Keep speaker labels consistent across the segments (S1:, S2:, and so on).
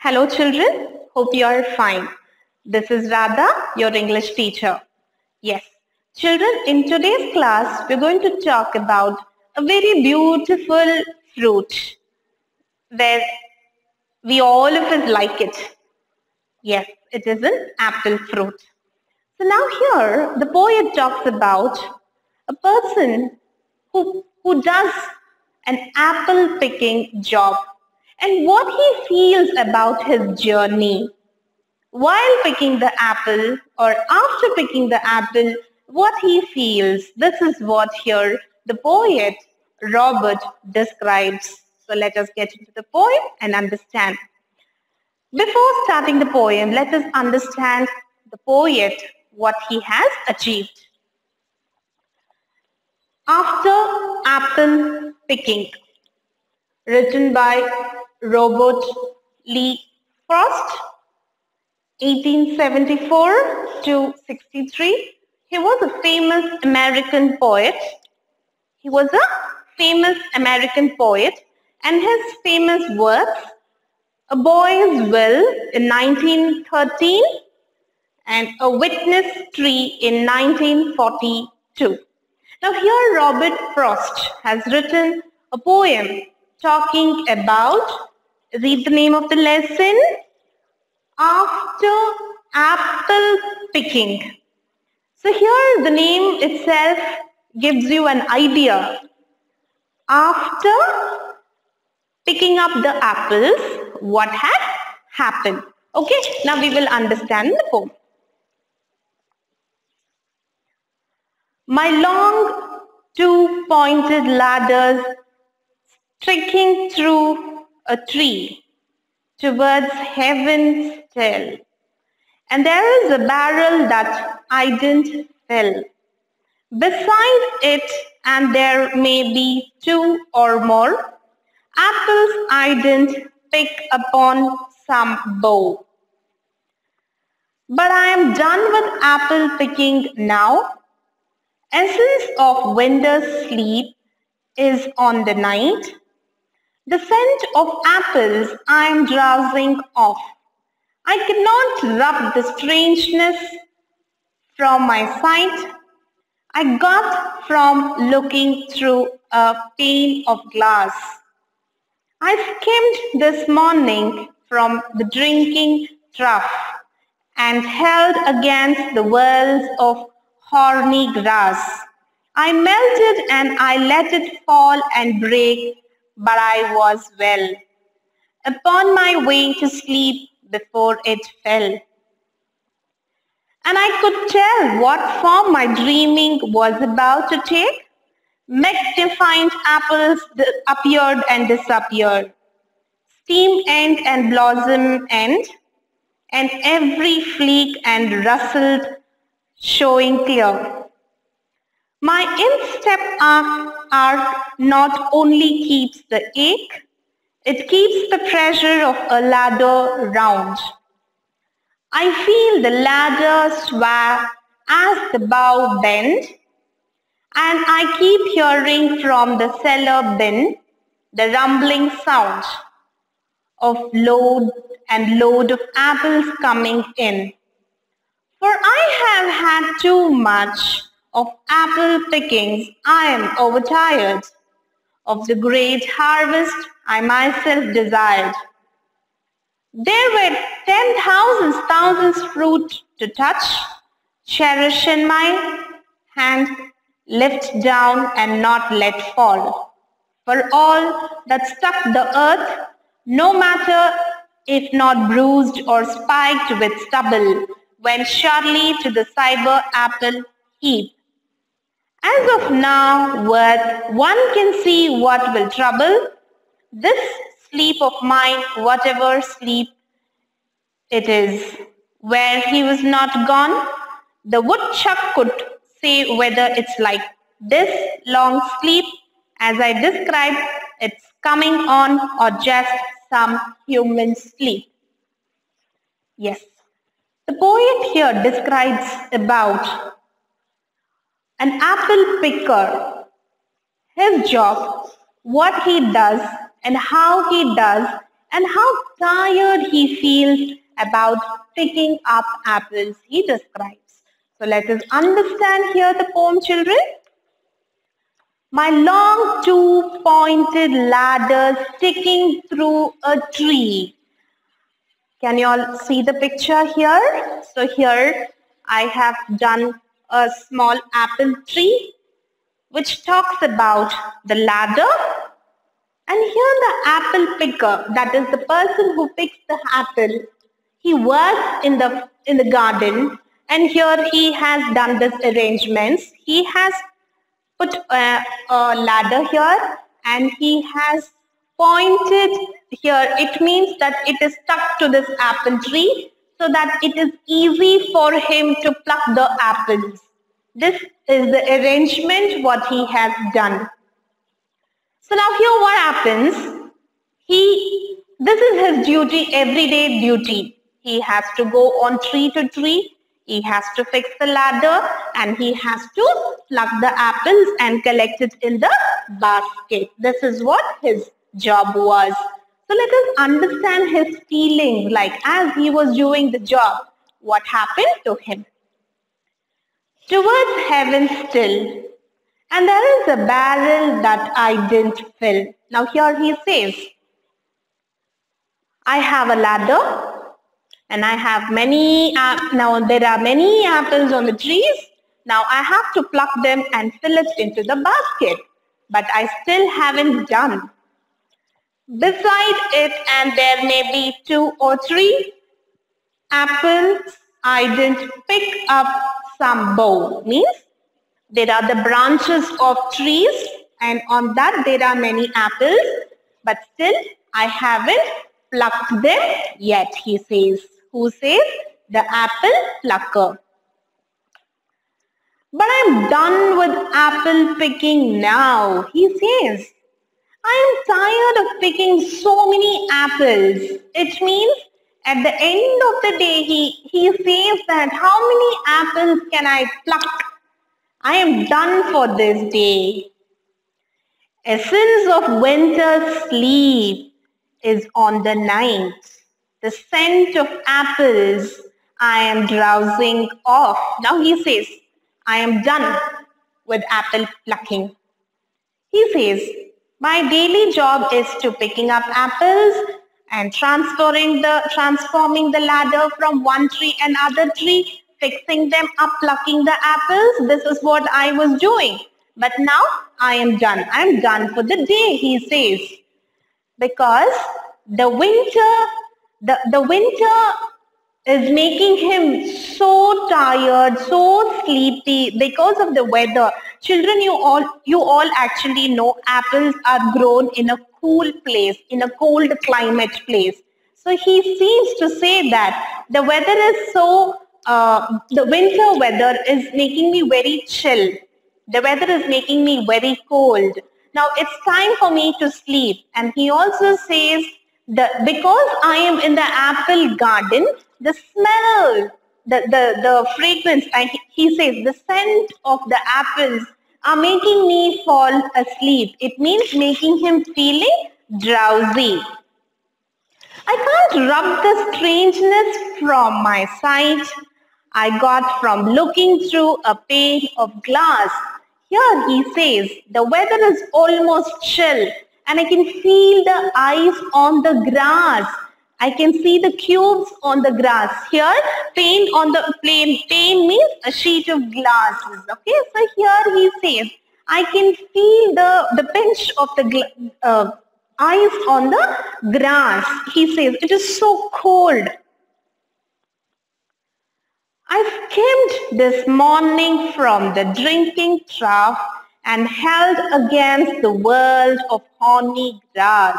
S1: Hello children, hope you are fine. This is Radha, your English teacher. Yes, children, in today's class, we're going to talk about a very beautiful fruit where we all of us like it. Yes, it is an apple fruit. So now here, the poet talks about a person who, who does an apple picking job and what he feels about his journey. While picking the apple or after picking the apple, what he feels. This is what here the poet Robert describes. So let us get into the poem and understand. Before starting the poem, let us understand the poet, what he has achieved. After apple picking, written by Robert Lee Frost, 1874 to 63. He was a famous American poet. He was a famous American poet and his famous works, A Boy's Will in 1913 and A Witness Tree in 1942. Now here Robert Frost has written a poem talking about, read the name of the lesson, after apple picking. So here the name itself gives you an idea. After picking up the apples, what had happened? Okay, now we will understand the poem. My long two-pointed ladders trekking through a tree towards heaven's tail. And there is a barrel that I didn't fill. Beside it, and there may be two or more, apples I didn't pick upon some bough. But I am done with apple picking now. Essence of winter sleep is on the night. The scent of apples I am drowsing off. I cannot rub the strangeness from my sight. I got from looking through a pane of glass. I skimmed this morning from the drinking trough and held against the whirls of horny grass. I melted and I let it fall and break but I was well. Upon my way to sleep before it fell. And I could tell what form my dreaming was about to take. Magnified apples appeared and disappeared. Steam end and blossom end, and every fleek and rustled showing clear. My instep arc, arc not only keeps the ache, it keeps the pressure of a ladder round. I feel the ladder sway as the bow bend, and I keep hearing from the cellar bin the rumbling sound of load and load of apples coming in. For I have had too much of apple pickings, I am overtired. Of the great harvest, I myself desired. There were ten thousands, thousands fruit to touch, cherish in my hand, lift down and not let fall. For all that struck the earth, no matter if not bruised or spiked with stubble, went surely to the cider apple heap. As of now, what one can see what will trouble this sleep of mine, whatever sleep it is. Where he was not gone, the woodchuck could say whether it's like this long sleep as I described, it's coming on or just some human sleep. Yes. The poet here describes about an apple picker, his job, what he does and how he does and how tired he feels about picking up apples he describes. So let us understand here the poem children. My long two-pointed ladder sticking through a tree. Can you all see the picture here? So here I have done a small apple tree which talks about the ladder and here the apple picker, that is the person who picks the apple, he works in the, in the garden and here he has done this arrangements. He has put a, a ladder here and he has pointed here. It means that it is stuck to this apple tree so that it is easy for him to pluck the apples. This is the arrangement what he has done. So now here what happens? He, this is his duty, everyday duty. He has to go on tree to tree. He has to fix the ladder and he has to pluck the apples and collect it in the basket. This is what his job was. So let us understand his feelings like as he was doing the job, what happened to him. Towards heaven still, and there is a barrel that I didn't fill. Now here he says, I have a ladder and I have many, uh, now there are many apples on the trees. Now I have to pluck them and fill it into the basket, but I still haven't done. Beside it, and there may be two or three apples, I didn't pick up some bough, means there are the branches of trees and on that there are many apples, but still I haven't plucked them yet, he says. Who says? The apple plucker. But I'm done with apple picking now, he says. I am tired of picking so many apples. It means at the end of the day, he, he says that how many apples can I pluck I am done for this day. Essence of winter sleep is on the night. The scent of apples I am drowsing off. Now he says, I am done with apple plucking. He says, my daily job is to picking up apples and transferring the transforming the ladder from one tree another tree fixing them up, plucking the apples. This is what I was doing. But now I am done. I am done for the day, he says. Because the winter, the, the winter is making him so tired, so sleepy because of the weather. Children, you all, you all actually know apples are grown in a cool place, in a cold climate place. So he seems to say that the weather is so uh, the winter weather is making me very chill. The weather is making me very cold. Now it's time for me to sleep. And he also says that because I am in the apple garden, the smell, the, the, the fragrance, I, he says the scent of the apples are making me fall asleep. It means making him feeling drowsy. I can't rub the strangeness from my sight I got from looking through a pane of glass. Here he says, the weather is almost chill and I can feel the ice on the grass. I can see the cubes on the grass. Here, pane on the plane. Pane means a sheet of glasses. Okay, so here he says, I can feel the, the pinch of the uh, ice on the grass. He says, it is so cold. I skimmed this morning from the drinking trough and held against the world of horny grass.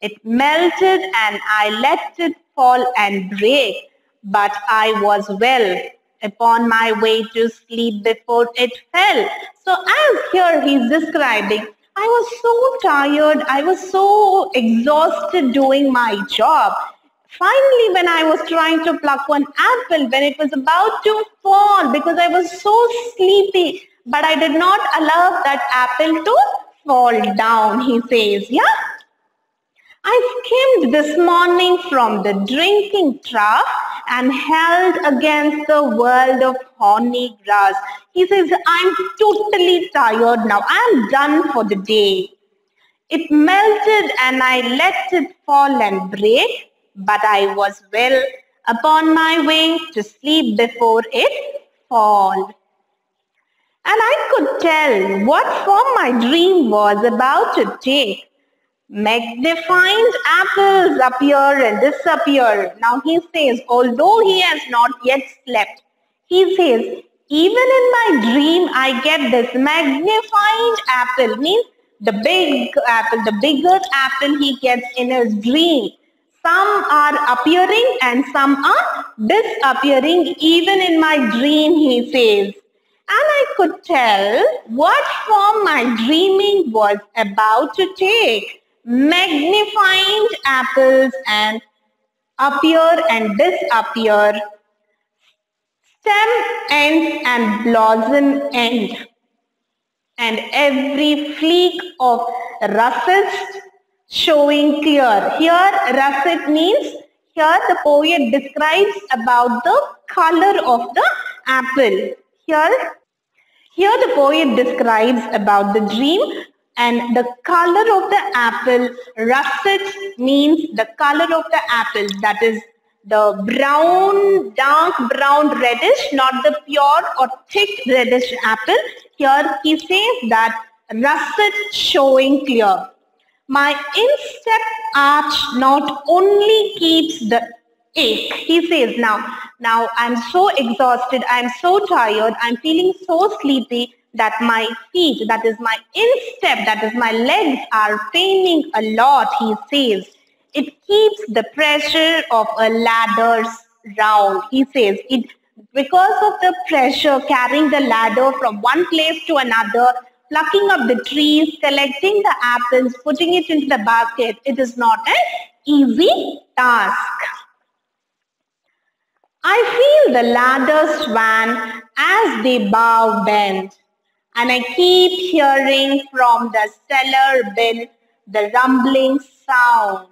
S1: It melted and I let it fall and break, but I was well upon my way to sleep before it fell. So as here he's describing, I was so tired, I was so exhausted doing my job. Finally, when I was trying to pluck one apple, when it was about to fall because I was so sleepy, but I did not allow that apple to fall down, he says, yeah? I skimmed this morning from the drinking trough and held against the world of horny grass. He says, I'm totally tired now. I'm done for the day. It melted and I let it fall and break, but I was well upon my way to sleep before it fall. And I could tell what form my dream was about to take. Magnifying apples appear and disappear. Now he says, although he has not yet slept, he says, even in my dream, I get this magnifying apple, means the big apple, the bigger apple he gets in his dream. Some are appearing and some are disappearing even in my dream, he says. And I could tell what form my dreaming was about to take. Magnifying apples and appear and disappear. Stem ends and blossom end and every fleek of russet showing clear. Here russet means here the poet describes about the color of the apple. Here, here the poet describes about the dream and the color of the apple. Russet means the color of the apple that is the brown, dark brown reddish, not the pure or thick reddish apple. Here he says that russet showing clear. My instep arch not only keeps the ache. He says now, now I'm so exhausted, I'm so tired, I'm feeling so sleepy that my feet, that is my instep, that is my legs are paining a lot, he says. It keeps the pressure of a ladder's round. He says it because of the pressure carrying the ladder from one place to another, plucking up the trees, collecting the apples, putting it into the basket, it is not an easy task. I feel the ladder swan as they bow bend, and I keep hearing from the cellar bin the rumbling sound.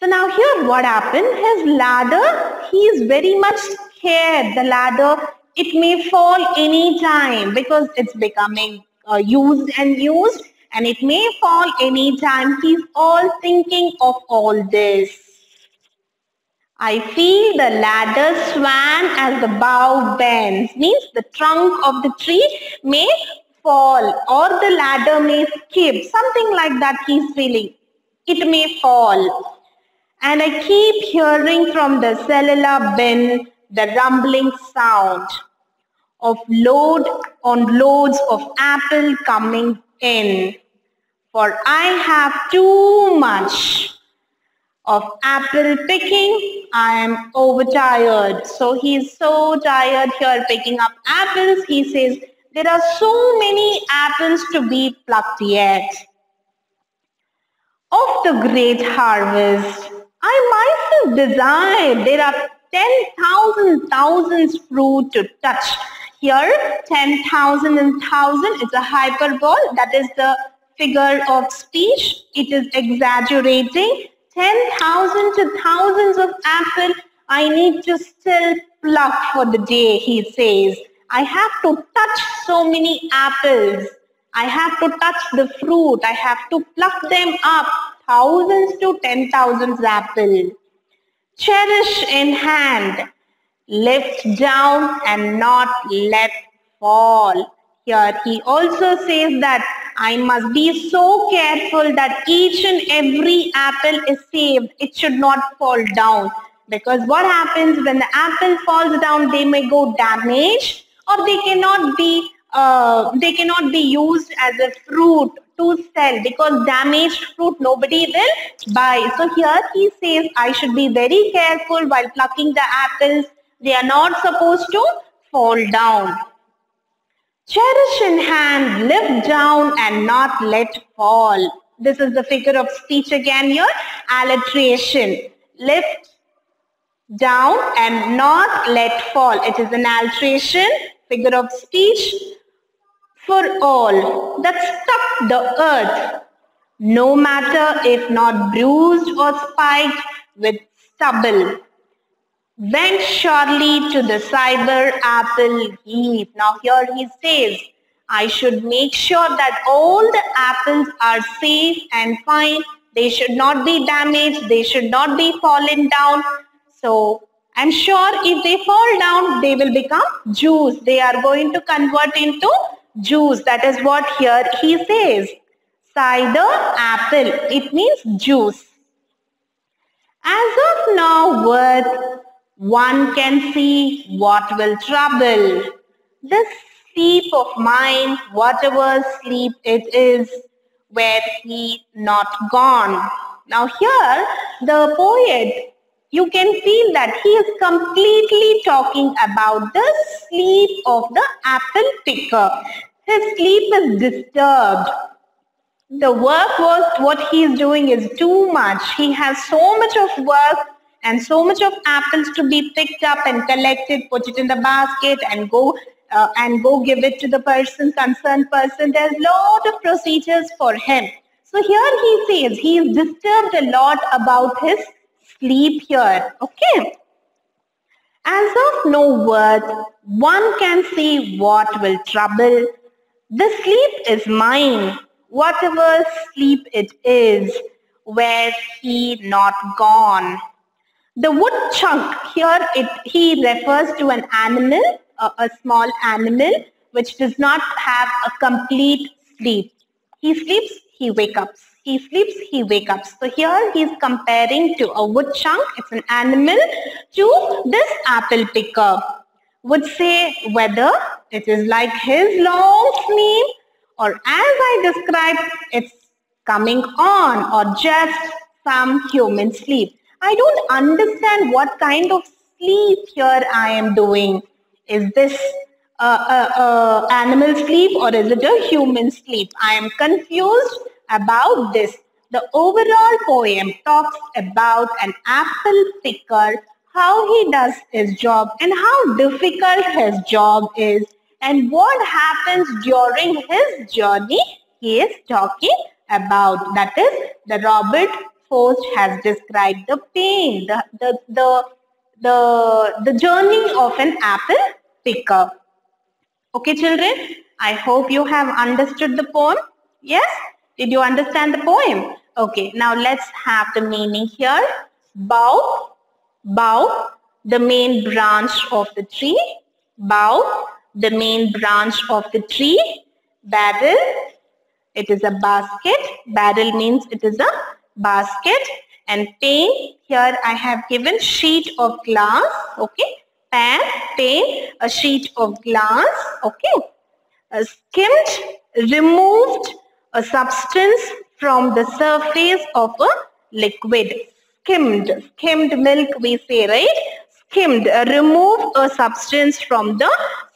S1: So now here what happened, his ladder, he is very much scared. The ladder, it may fall any time because it's becoming uh, used and used and it may fall any time. He's all thinking of all this. I feel the ladder swan as the bough bends, means the trunk of the tree may fall or the ladder may skip, something like that he's feeling. It may fall. And I keep hearing from the cellular bin the rumbling sound of load on loads of apple coming in. For I have too much of apple picking. I am overtired. So he is so tired here picking up apples. He says, there are so many apples to be plucked yet. Of the great harvest, I myself desire there are 10,000 thousands fruit to touch. Here, 10,000 and 1,000 is a hyperbole. That is the figure of speech. It is exaggerating. 10,000 to thousands of apple I need to still pluck for the day, he says. I have to touch so many apples. I have to touch the fruit. I have to pluck them up, thousands to ten thousands apple. Cherish in hand, lift down and not let fall. Here he also says that I must be so careful that each and every apple is saved. It should not fall down. Because what happens when the apple falls down, they may go damaged or they cannot be uh, they cannot be used as a fruit to sell because damaged fruit nobody will buy. So here he says I should be very careful while plucking the apples. They are not supposed to fall down. Cherish in hand, lift down and not let fall. This is the figure of speech again here. Alliteration. Lift down and not let fall. It is an alteration, figure of speech for all that stuck the earth no matter if not bruised or spiked with stubble. Went surely to the cyber apple heap. Now here he says, I should make sure that all the apples are safe and fine. They should not be damaged. They should not be fallen down. So I'm sure if they fall down, they will become juice. They are going to convert into juice. That is what here he says. Cider apple. It means juice. As of now, with one can see what will trouble. This sleep of mine, whatever sleep it is, where he not gone. Now here, the poet, you can feel that he is completely talking about the sleep of the apple picker. His sleep is disturbed. The work was what he is doing is too much. He has so much of work and so much of apples to be picked up and collected, put it in the basket and go uh, and go give it to the person, concerned person. There's lot of procedures for him. So here he says he is disturbed a lot about his sleep here. Okay. As of no worth, one can see what will trouble. The sleep is mine, whatever sleep it is, where he not gone. The wood chunk here, it, he refers to an animal, a, a small animal, which does not have a complete sleep. He sleeps, he wakes up. He sleeps, he wakes up. So here he is comparing to a woodchuck, it's an animal, to this apple picker. Would say whether it is like his long sleep or as I described, it's coming on or just some human sleep. I don't understand what kind of sleep here I am doing. Is this a, animal sleep or is it a human sleep? I am confused about this. The overall poem talks about an apple picker, how he does his job and how difficult his job is and what happens during his journey he is talking about. That is the Robert Frost has described the pain, the, the, the, the, the journey of an apple picker. Okay, children, I hope you have understood the poem. Yes? Did you understand the poem? Okay, now let's have the meaning here. Bough, bough, the main branch of the tree. Bough, the main branch of the tree. Barrel, it is a basket. Barrel means it is a basket and pane. Here I have given sheet of glass okay? Pan pane a sheet of glass okay? Skimmed removed a substance from the surface of a liquid. Skimmed skimmed milk we say right? Skimmed uh, remove a substance from the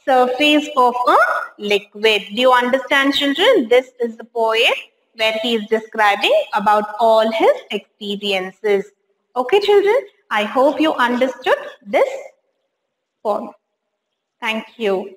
S1: surface of a liquid. Do you understand children? This is the poet where he is describing about all his experiences. Okay, children, I hope you understood this poem. Thank you.